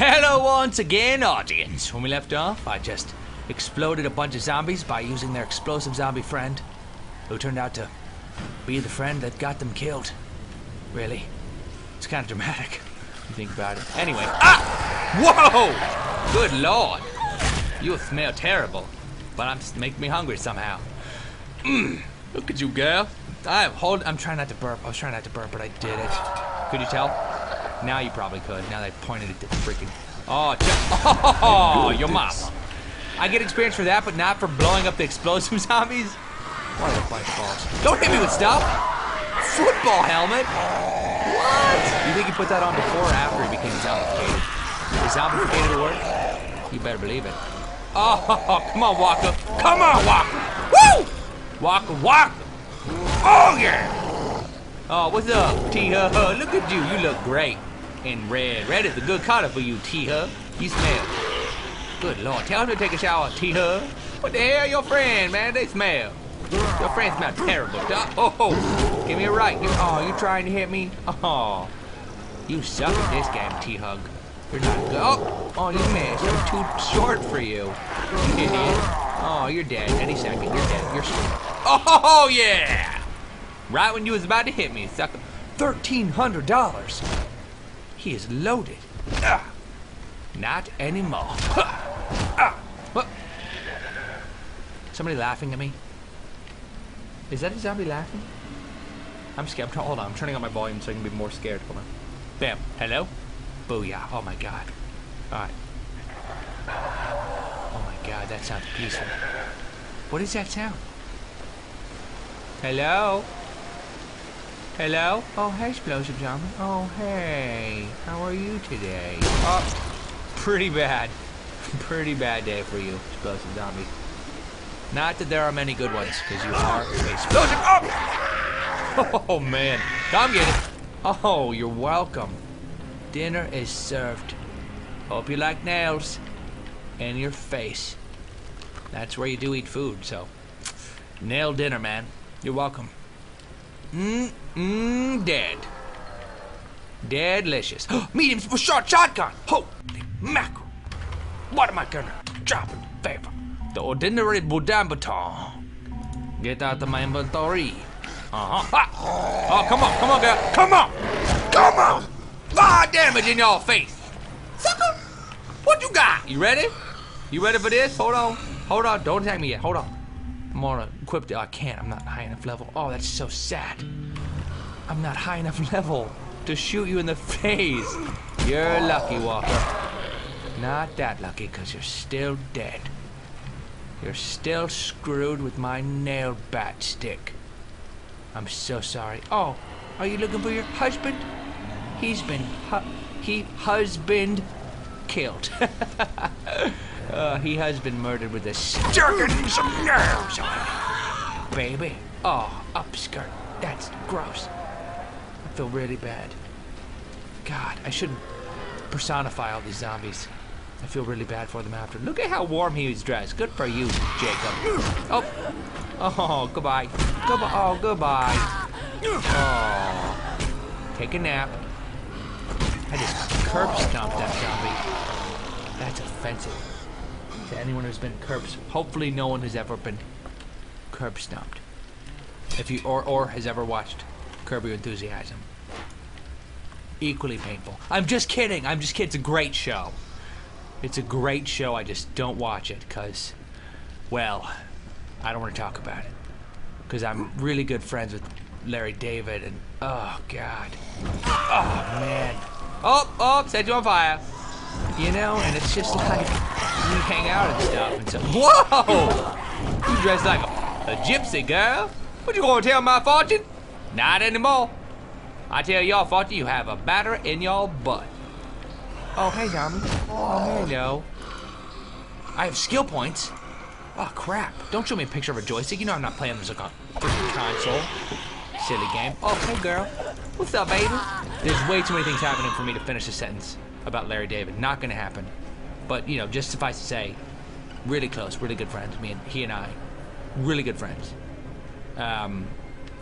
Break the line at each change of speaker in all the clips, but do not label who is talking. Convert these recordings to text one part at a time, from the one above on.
Hello once again, audience. When we left off, I just exploded a bunch of zombies by using their explosive zombie friend, who turned out to be the friend that got them killed. Really? It's kind of dramatic, you think about it. Anyway, ah! Whoa! Good lord! You smell terrible, but I'm making me hungry somehow. Mmm, look at you, girl. I am hold. I'm trying not to burp. I was trying not to burp, but I did it. Could you tell? Now you probably could. Now I pointed at the freaking. Oh. Oh, your mom. I get experience for that, but not for blowing up the explosive zombies. Are the bite balls? Don't hit me with stuff. Football helmet. What? You think he put that on before or after he became zombificated? Is zombificated a word? You better believe it. Oh, come on, Walker. Come on, Walker. Woo! Walker, Walker. Oh, yeah. Oh, what's up, T-Hug? Look at you. You look great in red. Red is a good color for you, T-Hug. You smell. Good lord. Tell him to take a shower, T-Hug. What the hell, your friend, man? They smell. Your friends smell terrible. Oh, oh, give me a right. You, oh, you trying to hit me? Oh, you suck at this game, T-Hug. You're not good. Oh, oh, you missed. I'm too short for you. You idiot. Oh, you're dead. Any second, you're dead. You're screwed. Oh, yeah! Right when you was about to hit me, sucker. $1,300. He is loaded. Ah. Not anymore. Ah. Somebody laughing at me? Is that a zombie laughing? I'm scared. Hold on, I'm turning on my volume so I can be more scared. Hold on. Bam. Hello? Booyah. Oh my god. Alright. Oh my god, that sounds peaceful. What is that sound? Hello? Hello? Oh, hey, Explosive Zombie. Oh, hey. How are you today? Oh, pretty bad. pretty bad day for you, Explosive Zombie. Not that there are many good ones, because you are explosive. Oh! oh, man. Come get it. Oh, you're welcome. Dinner is served. Hope you like nails. And your face. That's where you do eat food, so. Nail dinner, man. You're welcome. Mmm, mmm, dead. Deadlicious. Medium shot shotgun. Holy mackerel. What am I gonna drop in favor? The ordinary Boudin baton. Get out of my inventory. Uh-huh. Oh, come on, come on, girl. Come on. Come on. Fire damage in your face. Sucker. What you got? You ready? You ready for this? Hold on. Hold on. Don't attack me yet. Hold on. I'm gonna equip it. I can't. I'm not high enough level. Oh, that's so sad. I'm not high enough level to shoot you in the face. You're lucky, Walker. Not that lucky, because you're still dead. You're still screwed with my nail bat stick. I'm so sorry. Oh, are you looking for your husband? He's been hu he husband killed. uh, he has been murdered with a sticking some nerves on him. Baby. Oh, upskirt. That's gross. I feel really bad. God, I shouldn't personify all these zombies. I feel really bad for them after. Look at how warm he was dressed. Good for you, Jacob. Oh, oh, goodbye. Goodbye. Oh, goodbye. Oh, take a nap. I just curb stomped that zombie. That's offensive to anyone who's been curb. Hopefully, no one has ever been curb stomped. If you or or has ever watched Curb Your Enthusiasm. Equally painful. I'm just kidding. I'm just kidding. It's a great show. It's a great show. I just don't watch it because, well, I don't want to talk about it. Because I'm really good friends with Larry David and, oh, God. Oh, man. Oh, oh, set you on fire. You know, and it's just like, hang out and stuff. And so, whoa! You dress like a, a gypsy girl. What you gonna tell my fortune? Not anymore. I tell your fortune, you have a batter in your butt. Oh, hey, zombie. Oh, hello. I have skill points. Oh, crap. Don't show me a picture of a joystick. You know I'm not playing this on a freaking console. Silly game. Oh, hey, girl. What's up, baby? There's way too many things happening for me to finish a sentence about Larry David. Not gonna happen. But, you know, just suffice to say, really close, really good friends. Me and he and I, really good friends. Um,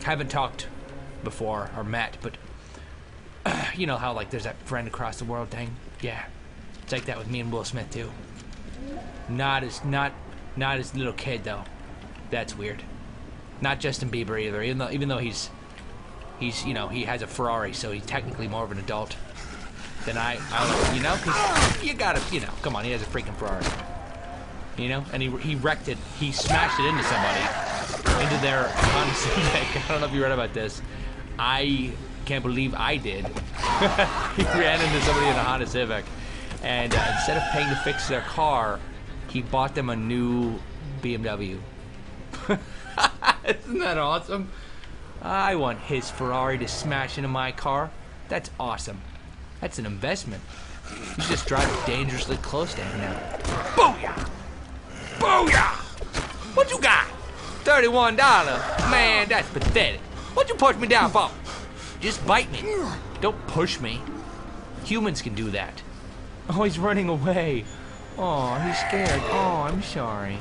haven't talked before or met, but you know how like there's that friend across the world thing. Yeah, It's like that with me and Will Smith too. Not as not not as little kid though. That's weird. Not Justin Bieber either. Even though even though he's he's you know he has a Ferrari, so he's technically more of an adult than I. I you know, cause you gotta you know. Come on, he has a freaking Ferrari. You know, and he he wrecked it. He smashed it into somebody, into their Honda Civic. I don't know if you read about this. I can't believe I did. he ran into somebody in a Honda Civic, and uh, instead of paying to fix their car, he bought them a new BMW. Isn't that awesome? I want his Ferrari to smash into my car. That's awesome. That's an investment. You just drive dangerously close to him now. Booyah! Booyah! What you got? $31? Man, that's pathetic. What you push me down for? Just bite me. Don't push me. Humans can do that. Oh, he's running away. Oh, he's scared. Oh, I'm sorry.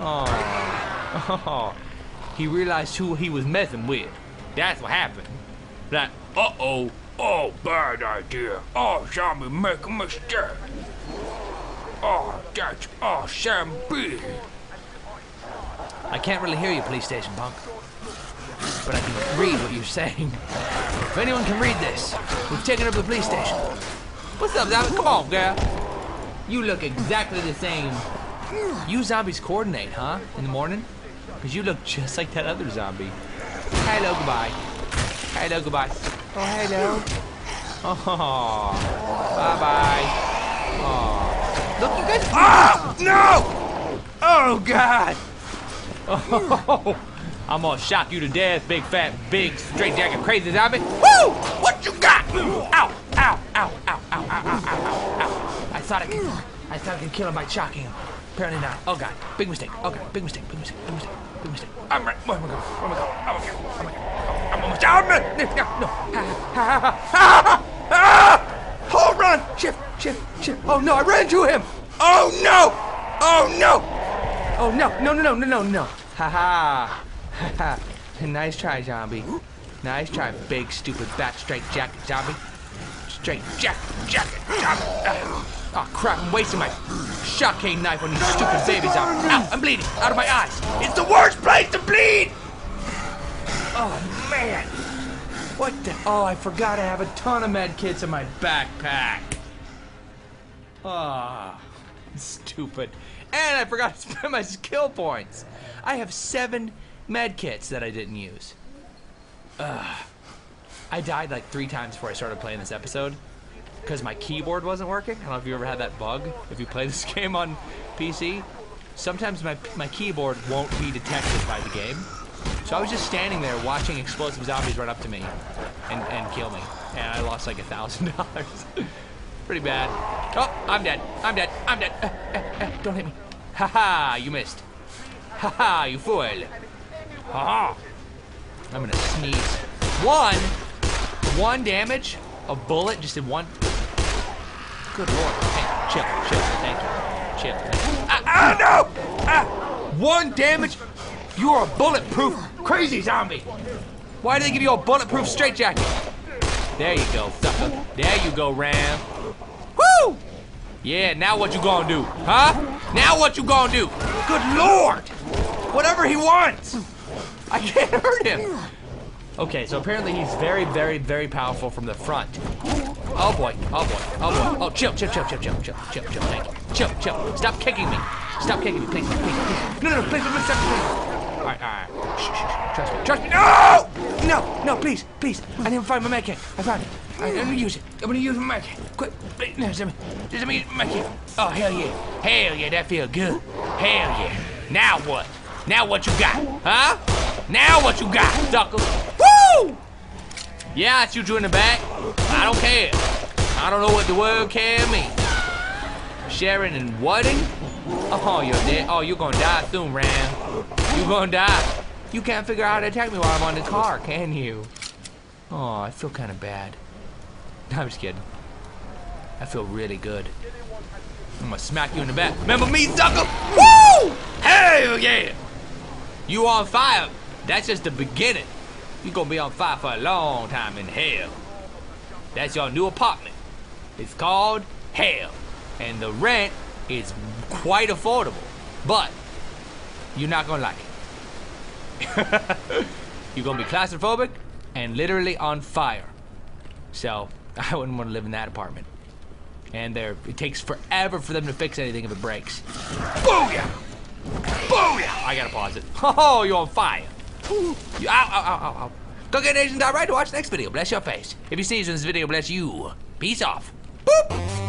Oh. oh. He realized who he was messing with. That's what happened. Like, uh-oh. Oh, bad idea. Oh, zombie, make a mistake. Oh, that's awesome big. I can't really hear you, police station punk. But I can read what you're saying. If anyone can read this, we've taken up the police station. What's up, zombie? Come on, girl. You look exactly the same. You zombies coordinate, huh? In the morning? Because you look just like that other zombie. Hello, goodbye. Hello, goodbye. Oh, hello. Oh, bye-bye. Oh. Look, you guys... Oh, no! Oh, God! Oh, I'm gonna shock you to death, big fat, big straight jacket crazy zombie. Woo! What you got? Ow! Ow! Ow! Ow! Ow! Ow! Ow! Ow! Ow! I thought I could. I thought I could kill him by shocking him. Apparently not. Oh God! Big mistake. Okay. Big mistake. Big mistake. Big mistake. Big mistake. I'm right. Where am I going? Where am I going? I'm okay. I'm okay. Ah! Ah! Hold on! Shift! Shift! Shift! Oh no! I ran into him! Oh no! Oh no! Oh no! No! No! No! No! No! No! Ha ha! Ha ha! Nice try, zombie. Nice try, big stupid bat straight jacket zombie. Straight jacket jacket zombie. Oh crap! I'm wasting my shocking knife on these stupid baby zombies. Ow! I'm bleeding out of my eyes. It's the worst place to bleed. Oh man! What the? Oh, I forgot I have a ton of med kits in my backpack. Ah, stupid. And I forgot to spend my skill points. I have seven med kits that I didn't use. Ugh. I died like three times before I started playing this episode because my keyboard wasn't working. I don't know if you ever had that bug. If you play this game on PC, sometimes my, my keyboard won't be detected by the game. So I was just standing there watching explosive zombies run up to me and, and kill me. And I lost like a thousand dollars. Pretty bad. Oh, I'm dead. I'm dead. I'm dead. Uh, uh, uh, don't hit me. Ha ha, you missed. Ha ha, you fool. Ha ha. I'm gonna sneeze. One, one damage. A bullet just did one. Good lord. Hey, chill, chill. Thank you. Chill. Thank you. Ah, ah, no! Ah, one damage. You are bulletproof crazy zombie. Why did they give you a bulletproof straitjacket? There you go, sucker. There you go, Ram. Woo! Yeah, now what you gonna do? Huh? Now what you gonna do? Good lord! Whatever he wants! I can't hurt him! Okay, so apparently he's very, very, very powerful from the front. Oh boy, oh boy, oh boy. Oh, chill, chill, chill, chill, chill, chill, chill, chill, thank you. Chill, chill. Stop kicking me. Stop kicking me, please, please, please. No, no, no, please, please, stop, please. Alright, alright. Trust me, trust me. No! No, no, please, please. I to find my med kit. I found it. I'm gonna use it. I'm gonna use my med kit. Quick, no, let me, let me use my kit. Oh, hell yeah. Hell yeah, that feel good. Hell yeah. Now what? Now what you got? Huh? Now what you got, sucker? Woo! Yeah, I shoot you in the back. I don't care. I don't know what the word care means. Sharon and Whiting? Oh, you're dead. Oh, you're gonna die soon, Ram. You're gonna die. You can't figure out how to attack me while I'm on the car, can you? Oh, I feel kind of bad. No, I'm just kidding. I feel really good. I'm gonna smack you in the back. Remember me, sucker? Woo! Hell yeah! You on fire. That's just the beginning. You're gonna be on fire for a long time in hell. That's your new apartment. It's called Hell. and the rent is quite affordable. But you're not gonna like it. you're gonna be claustrophobic and literally on fire. So I wouldn't want to live in that apartment. And there, it takes forever for them to fix anything if it breaks. Booyah! Booyah! I gotta pause it. Oh, you're on fire. You, ow, ow, ow, ow, ow. Go get Nation right to watch the next video. Bless your face. If you see this video, bless you. Peace off. Boop!